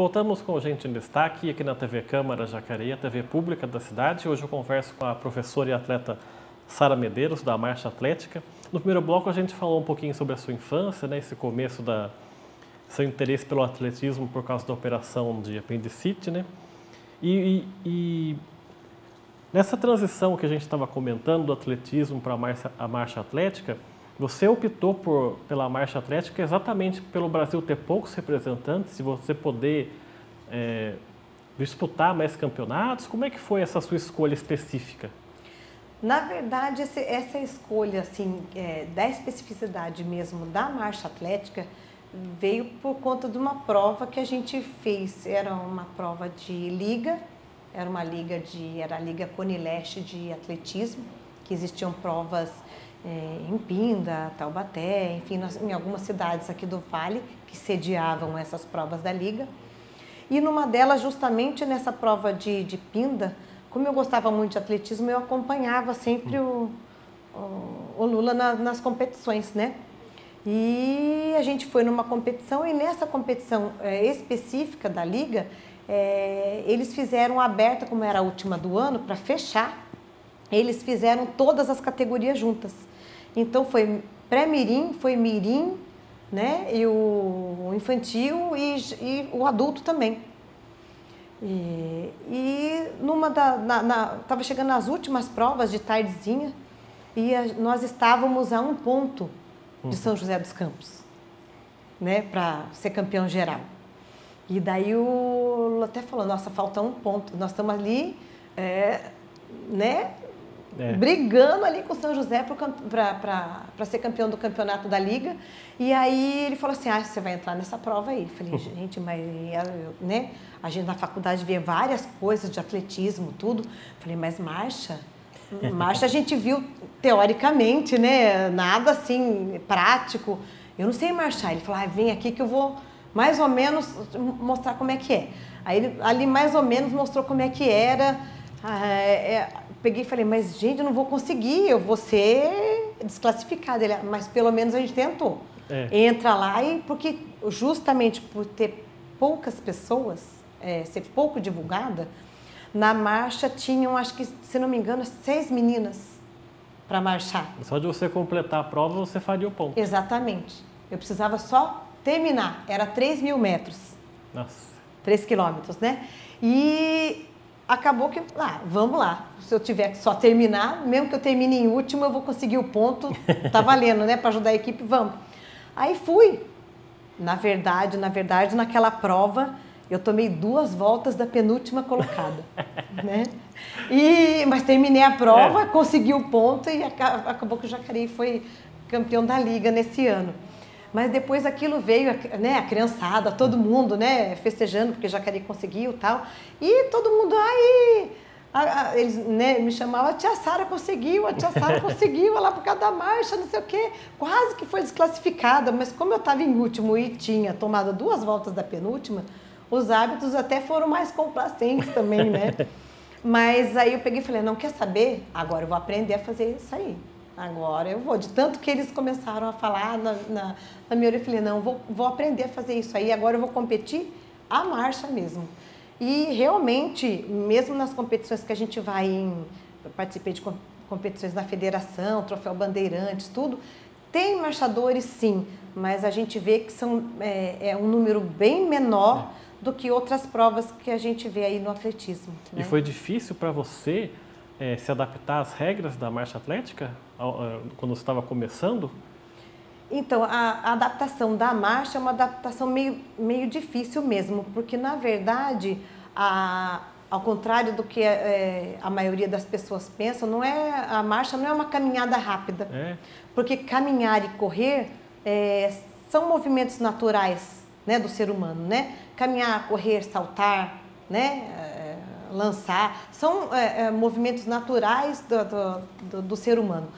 Voltamos com gente em destaque aqui na TV Câmara Jacareí, a TV pública da cidade. Hoje eu converso com a professora e atleta Sara Medeiros, da Marcha Atlética. No primeiro bloco a gente falou um pouquinho sobre a sua infância, né, esse começo da seu interesse pelo atletismo por causa da operação de apendicite, né? E, e, e nessa transição que a gente estava comentando do atletismo para a marcha, a marcha atlética, você optou por, pela marcha atlética exatamente pelo Brasil ter poucos representantes e você poder é, disputar mais campeonatos? Como é que foi essa sua escolha específica? Na verdade, esse, essa escolha assim, é, da especificidade mesmo da marcha atlética veio por conta de uma prova que a gente fez. Era uma prova de liga, era uma liga de, era a Liga Conileste de atletismo, que existiam provas é, em Pinda, Taubaté, enfim, em algumas cidades aqui do Vale que sediavam essas provas da Liga. E numa delas, justamente nessa prova de, de Pinda, como eu gostava muito de atletismo, eu acompanhava sempre o, o, o Lula na, nas competições, né? E a gente foi numa competição e nessa competição é, específica da liga, é, eles fizeram aberta, como era a última do ano, para fechar, eles fizeram todas as categorias juntas. Então foi pré-mirim, foi mirim, né? E o infantil e, e o adulto também. E, e numa da, na, na, tava chegando nas últimas provas de tardezinha e a, nós estávamos a um ponto de São José dos Campos, né? Para ser campeão geral. E daí o até falou, nossa, falta um ponto. Nós estamos ali, é, né? É. brigando ali com o São José para ser campeão do campeonato da Liga. E aí ele falou assim: Ah, você vai entrar nessa prova aí. Eu falei, gente, mas né? a gente na faculdade vê várias coisas de atletismo, tudo. Eu falei, mas marcha? Marcha a gente viu teoricamente, né? Nada assim prático. Eu não sei marchar. Ele falou: ah, vem aqui que eu vou mais ou menos mostrar como é que é. Aí ele, ali mais ou menos mostrou como é que era. Ah, é, é peguei e falei, mas gente, eu não vou conseguir, eu vou ser desclassificada. Ele, mas pelo menos a gente tentou. É. Entra lá e porque justamente por ter poucas pessoas, é, ser pouco divulgada, na marcha tinham, acho que, se não me engano, seis meninas para marchar. Só de você completar a prova, você faria o ponto. Exatamente. Eu precisava só terminar. Era 3 mil metros. Nossa. 3 quilômetros, né? E acabou que, ah, vamos lá. Se eu tiver que só terminar, mesmo que eu termine em último, eu vou conseguir o ponto. Tá valendo, né? Para ajudar a equipe, vamos. Aí fui. Na verdade, na verdade, naquela prova, eu tomei duas voltas da penúltima colocada, né? E, mas terminei a prova, é. consegui o ponto e acabou que o Jacareí foi campeão da liga nesse ano. Mas depois aquilo veio, né, a criançada, todo mundo, né, festejando porque Jacareí conseguiu tal. E todo mundo, aí, eles né, me chamavam, a tia Sara conseguiu, a tia Sara conseguiu, lá por causa da marcha, não sei o quê. Quase que foi desclassificada, mas como eu estava em último e tinha tomado duas voltas da penúltima, os hábitos até foram mais complacentes também, né? Mas aí eu peguei e falei, não quer saber? Agora eu vou aprender a fazer isso aí. Agora eu vou. De tanto que eles começaram a falar na, na, na minha orelha, eu falei, não, vou, vou aprender a fazer isso aí, agora eu vou competir a marcha mesmo. E realmente, mesmo nas competições que a gente vai em. Eu participei de competições na federação, troféu Bandeirantes, tudo. Tem marchadores sim, mas a gente vê que são, é, é um número bem menor é. do que outras provas que a gente vê aí no atletismo. Né? E foi difícil para você é, se adaptar às regras da marcha atlética quando você estava começando? Então, a, a, adaptação da marcha é uma adaptação meio, meio difícil mesmo, porque na verdade, a, ao contrário do que é, a maioria das pessoas pensam, não é a marcha não é uma caminhada rápida, é. porque caminhar e correr é, são movimentos naturais, né, do ser humano, né? Caminhar, correr, saltar, né? Lançar, são é, é, movimentos naturais do, do, do, do, ser humano.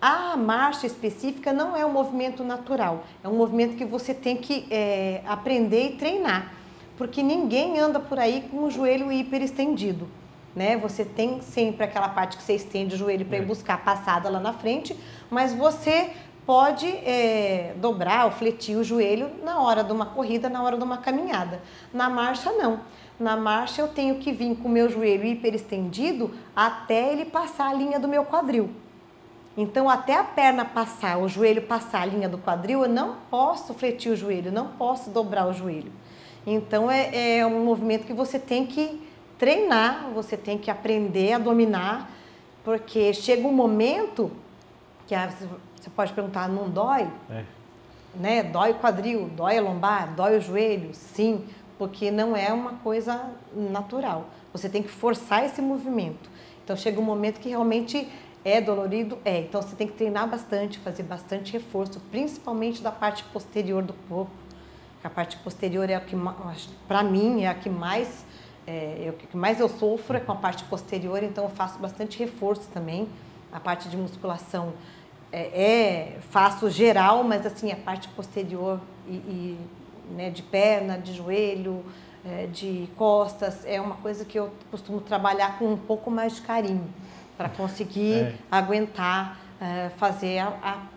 A marcha específica não é um movimento natural, é um movimento que você tem que é, aprender e treinar, porque ninguém anda por aí com o joelho hiper estendido. Né? Você tem sempre aquela parte que você estende o joelho para ir é. buscar a passada lá na frente, mas você pode é, dobrar ou fletir o joelho na hora de uma corrida, na hora de uma caminhada. Na marcha, não. Na marcha, eu tenho que vir com o meu joelho hiperestendido até ele passar a linha do meu quadril. Então, até a perna passar, o joelho passar a linha do quadril, eu não posso fletir o joelho, não posso dobrar o joelho. Então, é, é um movimento que você tem que treinar, você tem que aprender a dominar, porque chega um momento que você pode perguntar, não dói? É. Né? Dói o quadril, dói a lombar, dói o joelho? Sim, porque não é uma coisa natural. Você tem que forçar esse movimento. Então chega um momento que realmente é dolorido? É. Então você tem que treinar bastante, fazer bastante reforço, principalmente da parte posterior do corpo. A parte posterior é a que, para mim, é a que mais, é, é, o que mais eu sofro é com a parte posterior, então eu faço bastante reforço também. A parte de musculação é, é, faço geral, mas assim, a parte posterior e, e né, de perna, de joelho, é, de costas, é uma coisa que eu costumo trabalhar com um pouco mais de carinho, para conseguir é. aguentar é, fazer a,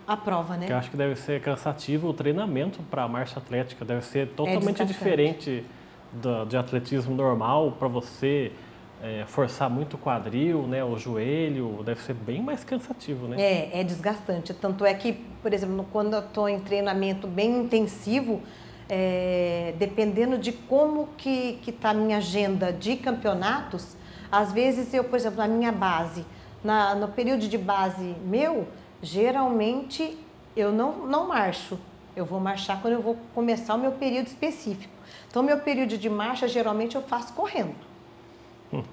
a, a, prova, né? Eu acho que deve ser cansativo o treinamento para a marcha atlética, deve ser totalmente diferente do, de atletismo normal para você é, forçar muito o quadril, né, o joelho, deve ser bem mais cansativo, né? É, é desgastante. Tanto é que, por exemplo, quando eu estou em treinamento bem intensivo, é, dependendo de como que está a minha agenda de campeonatos, às vezes eu, por exemplo, na minha base, na, no período de base meu, geralmente eu não, não marcho. Eu vou marchar quando eu vou começar o meu período específico. Então, meu período de marcha, geralmente eu faço correndo.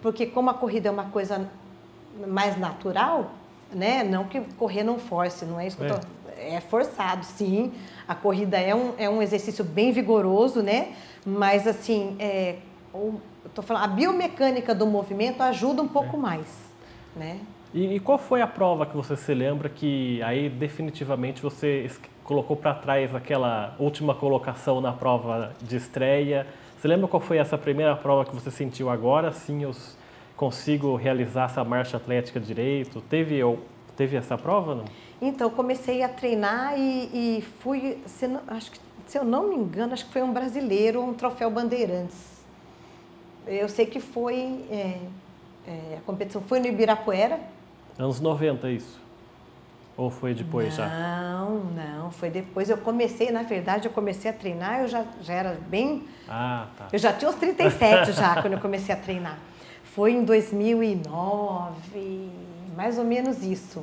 Porque como a corrida é uma coisa mais natural, né? Não que correr não force, não é isso que é. eu tô... É forçado, sim. A corrida é um, é um exercício bem vigoroso, né? Mas, assim, é, eu tô falando, a biomecânica do movimento ajuda um pouco é. mais, né? E, e, qual foi a prova que você se lembra que aí definitivamente você colocou para trás aquela última colocação na prova de estreia você lembra qual foi essa primeira prova que você sentiu agora? Sim, eu consigo realizar essa marcha atlética direito? Teve, eu, teve essa prova? Não? Então, comecei a treinar e, e fui, se, não, acho que, se eu não me engano, acho que foi um brasileiro, um troféu Bandeirantes. Eu sei que foi, é, é, a competição foi no Ibirapuera. Anos 90, isso? Ou foi depois não, já? Não, não, foi depois. Eu comecei, na verdade, eu comecei a treinar, eu já, já era bem. Ah, tá. Eu já tinha uns 37 já quando eu comecei a treinar. Foi em 2009, mais ou menos isso.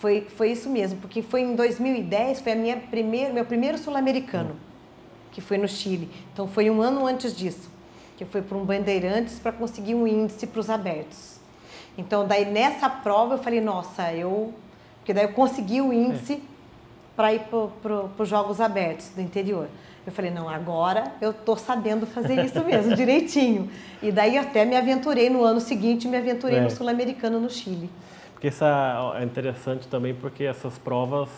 Foi, foi isso mesmo, porque foi em 2010, foi a minha primeira, meu primeiro sul-americano, hum. que foi no Chile. Então foi um ano antes disso, que eu fui para um Bandeirantes para conseguir um índice para os abertos. Então daí nessa prova eu falei, nossa, eu porque daí eu consegui o índice é. para ir para os Jogos Abertos do interior. Eu falei, não, agora eu estou sabendo fazer isso mesmo, direitinho. E daí até me aventurei no ano seguinte, me aventurei é. no Sul-Americano no Chile. Porque essa é interessante também porque essas provas,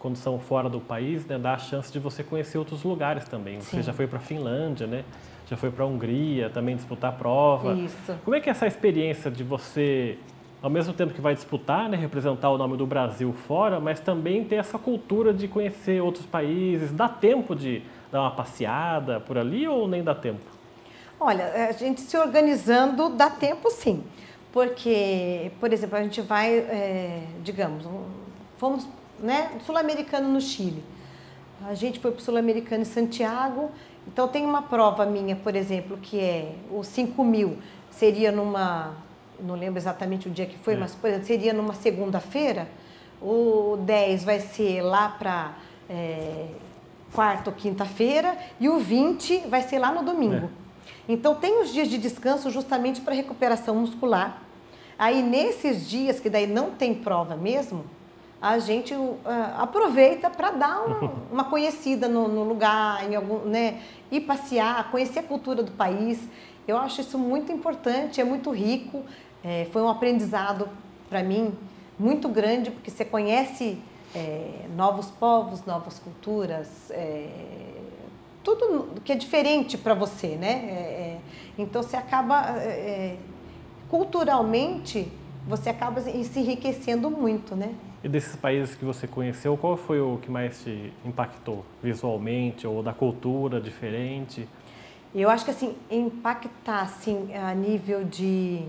quando são fora do país, né, dá a chance de você conhecer outros lugares também. Você Sim. já foi para a Finlândia, né? Já foi para a Hungria também disputar prova. Isso. Como é que é essa experiência de você ao mesmo tempo que vai disputar, né, representar o nome do Brasil fora, mas também ter essa cultura de conhecer outros países. Dá tempo de dar uma passeada por ali ou nem dá tempo? Olha, a gente se organizando dá tempo sim. Porque, por exemplo, a gente vai, é, digamos, fomos né, sul-americano no Chile. A gente foi para o sul-americano em Santiago. Então tem uma prova minha, por exemplo, que é o 5 mil, seria numa não lembro exatamente o dia que foi, é. mas por exemplo, seria numa segunda-feira, o 10 vai ser lá para é, quarta ou quinta-feira e o 20 vai ser lá no domingo. É. Então tem os dias de descanso justamente para recuperação muscular. Aí nesses dias que daí não tem prova mesmo, a gente uh, aproveita para dar um, uma conhecida no, no, lugar, em algum, né, ir passear, conhecer a cultura do país. Eu acho isso muito importante, é muito rico. É, foi um aprendizado para mim muito grande, porque você conhece é, novos povos, novas culturas, é, tudo que é diferente para você, né? É, é, então você acaba, é, culturalmente, você acaba se enriquecendo muito, né? E desses países que você conheceu, qual foi o que mais te impactou visualmente ou da cultura diferente? Eu acho que assim, impactar assim a nível de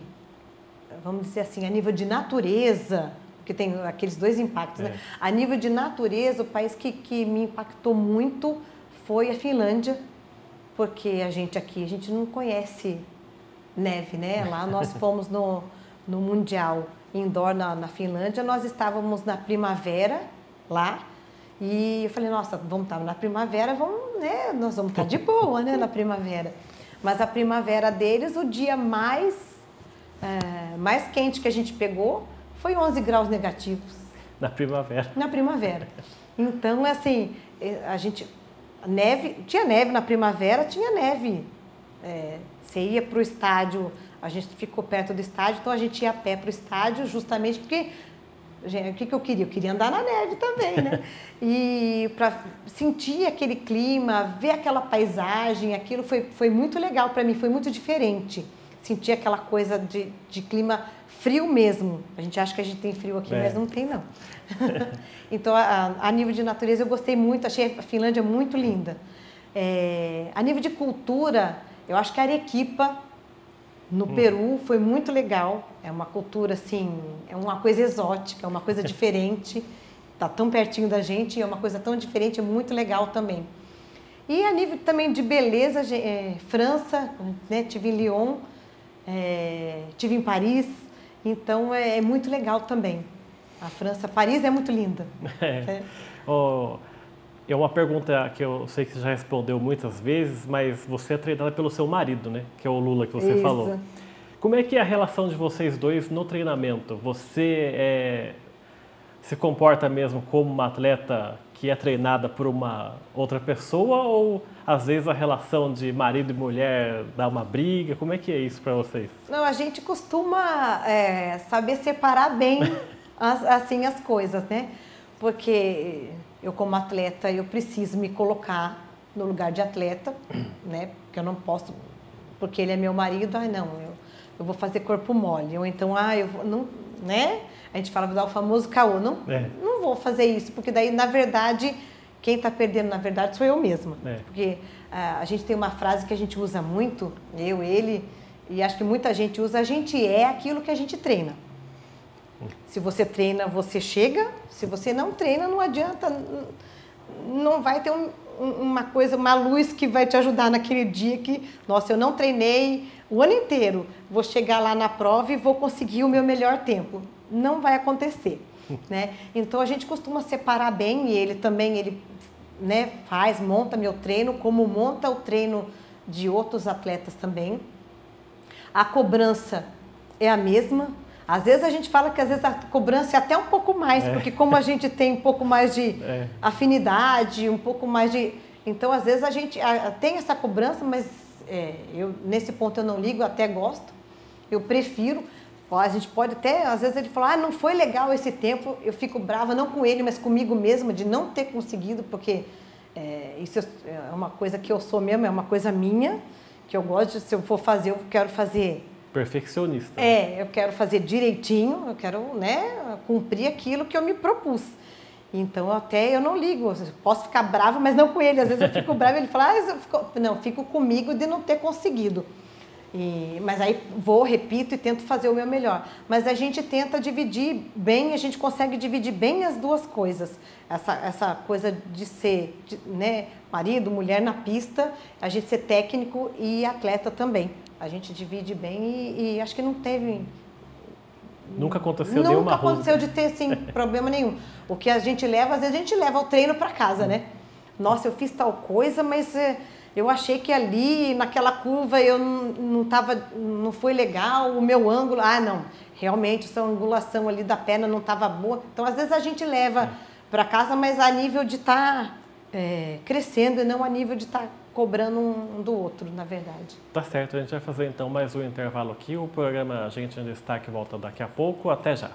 vamos dizer assim, a nível de natureza, porque tem aqueles dois impactos, né? é. né? A nível de natureza, o país que, que me impactou muito foi a Finlândia, porque a gente aqui, a gente não conhece neve, né? Lá nós fomos no, no Mundial Indoor na, na Finlândia, nós estávamos na primavera lá, e eu falei, nossa, vamos estar na primavera, vamos, né? Nós vamos estar de boa, né? Na primavera. Mas a primavera deles, o dia mais é, mais quente que a gente pegou foi 11 graus negativos. Na primavera. Na primavera. Então, assim, é, a gente. Neve, tinha neve na primavera, tinha neve. É, você ia para o estádio, a gente ficou perto do estádio, então a gente ia a pé para o estádio justamente porque Gente, o que, que eu queria? Eu queria andar na neve também, né? E para sentir aquele clima, ver aquela paisagem, aquilo foi, foi muito legal para mim, foi muito diferente sentir aquela coisa de, de clima frio mesmo. A gente acha que a gente tem frio aqui, é. mas não tem não. então, a, a, nível de natureza eu gostei muito, achei a Finlândia muito linda. É, a nível de cultura, eu acho que a Arequipa no hum. Peru foi muito legal. É uma cultura assim, é uma coisa exótica, é uma coisa diferente. Tá tão pertinho da gente, é uma coisa tão diferente, é muito legal também. E a nível também de beleza, é, França, né, tive em Lyon, é, tive em Paris, então é, é, muito legal também. A França, Paris é muito linda. É. é. Oh, é uma pergunta que eu sei que você já respondeu muitas vezes, mas você é treinada pelo seu marido, né? Que é o Lula que você Isso. falou. Como é que é a relação de vocês dois no treinamento? Você é, se comporta mesmo como uma atleta que é treinada por uma outra pessoa ou às vezes a relação de marido e mulher dá uma briga? Como é que é isso para vocês? Não, a gente costuma é, saber separar bem as, assim as coisas, né? Porque eu como atleta eu preciso me colocar no lugar de atleta, né? Porque eu não posso, porque ele é meu marido, ai não, eu, eu vou fazer corpo mole ou então ah eu vou, não, né? A gente fala, dar o famoso caô. Não, é. não vou fazer isso, porque daí, na verdade, quem está perdendo, na verdade, sou eu mesma. É. Porque uh, a gente tem uma frase que a gente usa muito, eu, ele, e acho que muita gente usa, a gente é aquilo que a gente treina. Se você treina, você chega. Se você não treina, não adianta. Não vai ter um, uma coisa, uma luz que vai te ajudar naquele dia que, nossa, eu não treinei o ano inteiro. Vou chegar lá na prova e vou conseguir o meu melhor tempo não vai acontecer. né? Então a gente costuma separar bem e ele também ele né, faz, monta meu treino, como monta o treino de outros atletas também. A cobrança é a mesma. Às vezes a gente fala que às vezes a cobrança é até um pouco mais, é. porque como a gente tem um pouco mais de é. afinidade, um pouco mais de. Então, às vezes a gente tem essa cobrança, mas é, eu nesse ponto eu não ligo, eu até gosto. Eu prefiro, a gente pode até, às vezes ele fala, ah, não foi legal esse tempo, eu fico brava, não com ele, mas comigo mesma, de não ter conseguido, porque é, isso é uma coisa que eu sou mesmo, é uma coisa minha, que eu gosto de, se eu for fazer, eu quero fazer... Perfeccionista. É, eu quero fazer direitinho, eu quero, né, cumprir aquilo que eu me propus. Então, até eu não ligo, eu posso ficar brava, mas não com ele. Às vezes eu fico brava e ele fala, ah, fico... não, fico comigo de não ter conseguido. E, mas aí vou, repito e tento fazer o meu melhor. Mas a gente tenta dividir bem, a gente consegue dividir bem as duas coisas. Essa, essa coisa de ser de, né, marido, mulher na pista, a gente ser técnico e atleta também. A gente divide bem e, e acho que não teve. Nunca aconteceu Nunca nenhuma aconteceu de ter assim, problema nenhum. O que a gente leva, às vezes a gente leva o treino para casa, né? Nossa, eu fiz tal coisa, mas. É, eu achei que ali naquela curva eu não tava, não foi legal, o meu ângulo, ah não, realmente essa angulação ali da perna não estava boa. Então às vezes a gente leva para casa, mas a nível de estar tá, é, crescendo e não a nível de estar tá cobrando um do outro, na verdade. Tá certo, a gente vai fazer então mais um intervalo aqui. O programa Gente em Destaque volta daqui a pouco. Até já.